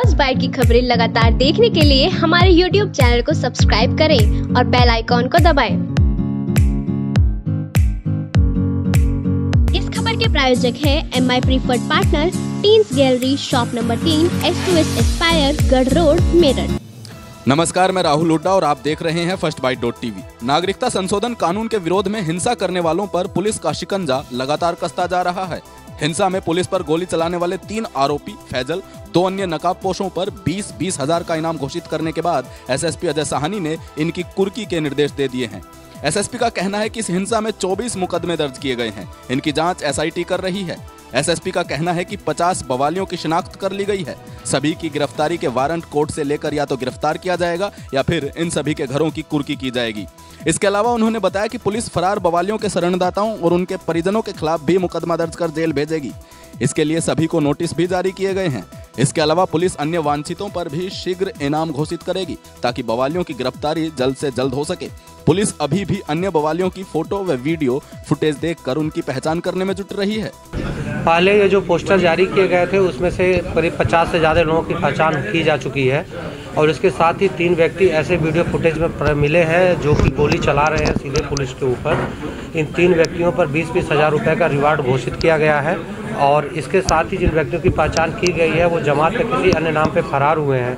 First bite की खबरें लगातार देखने के लिए हमारे यूट्यूब चैनल को सब्सक्राइब करें और बेल आइकॉन को दबाएँ। इस खबर के प्रायोजक है M I preferred partner teens gallery shop number तीन एस टू एस एक्सपायर गढ़ रोड मेरठ नमस्कार, मैं राहुल हुड्डा और आप देख रहे हैं फ़र्स्ट बाइट डॉट टीवी नागरिकता संशोधन कानून के विरोध में हिंसा करने वालों पर पुलिस का शिकंजा लगातार कसता जा रहा है। हिंसा में पुलिस पर गोली चलाने वाले तीन आरोपी, फैजल, दो अन्य नकाबपोशों पर बीस बीस हज़ार का इनाम घोषित करने के बाद एसएसपी अजय साहनी ने इनकी कुर्की के निर्देश दे दिए हैं। एसएसपी का कहना है कि इस हिंसा में 24 मुकदमे दर्ज किए गए हैं। इनकी जाँच एसआईटी कर रही है। एसएसपी का कहना है कि 50 बवालियों की शिनाख्त कर ली गई है। सभी की गिरफ्तारी के वारंट कोर्ट से लेकर या तो गिरफ़्तार किया जाएगा या फिर इन सभी के घरों की कुर्की की जाएगी। इसके अलावा उन्होंने बताया कि पुलिस फरार बवालियों के शरणदाताओं और उनके परिजनों के खिलाफ भी मुकदमा दर्ज कर जेल भेजेगी। इसके लिए सभी को नोटिस भी जारी किए गए हैं। इसके अलावा पुलिस अन्य वांछितों पर भी शीघ्र इनाम घोषित करेगी ताकि बवालियों की गिरफ्तारी जल्द से जल्द हो सके। पुलिस अभी भी अन्य बवालियों की फ़ोटो व वीडियो फुटेज देखकर उनकी पहचान करने में जुट रही है। पहले ये जो पोस्टर जारी किए गए थे, उसमें से करीब 50 से ज़्यादा लोगों की पहचान की जा चुकी है। और इसके साथ ही तीन व्यक्ति ऐसे वीडियो फुटेज में मिले हैं, जो कि गोली चला रहे हैं सीधे पुलिस के ऊपर। इन तीन व्यक्तियों पर बीस बीस हज़ार रुपये का रिवार्ड घोषित किया गया है। और इसके साथ ही जिन व्यक्तियों की पहचान की गई है, वो जमात के किसी अन्य नाम पर फरार हुए हैं।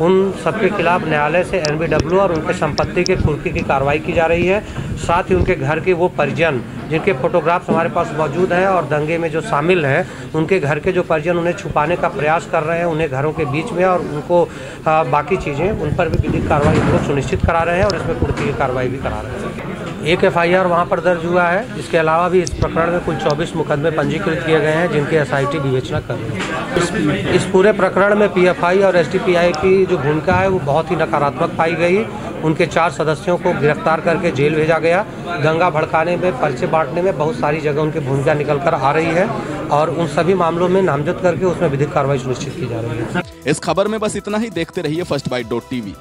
उन सबके खिलाफ न्यायालय से एनबीडब्ल्यू और उनके संपत्ति के कुर्की की कार्रवाई की जा रही है। साथ ही उनके घर के वो परिजन जिनके फोटोग्राफ्स हमारे पास मौजूद हैं और दंगे में जो शामिल हैं, उनके घर के जो परिजन उन्हें छुपाने का प्रयास कर रहे हैं, उन्हें घरों के बीच में और उनको बाकी चीज़ें, उन पर भी विधिक कार्रवाई सुनिश्चित करा रहे हैं और इसमें पूर्ति की कार्रवाई भी करा रहे हैं। एक एफ़ आई आर वहाँ पर दर्ज हुआ है इसके अलावा भी इस प्रकरण में कुल 24 मुकदमे पंजीकृत किए गए हैं जिनकी एस आई टी विवेचना कर रही है। इस, पूरे प्रकरण में पी एफ़ आई और एस टी पी आई की जो भूमिका है वो बहुत ही नकारात्मक पाई गई। उनके चार सदस्यों को गिरफ़्तार करके जेल भेजा गया। दंगा भड़काने में पर्चे बांटने में बहुत सारी जगह उनकी भूमिका निकल कर आ रही है और उन सभी मामलों में नामजद करके उसमें विधिक कार्रवाई सुनिश्चित की जा रही है। इस खबर में बस इतना ही देखते रहिए फ़र्स्ट बाइट डॉट टीवी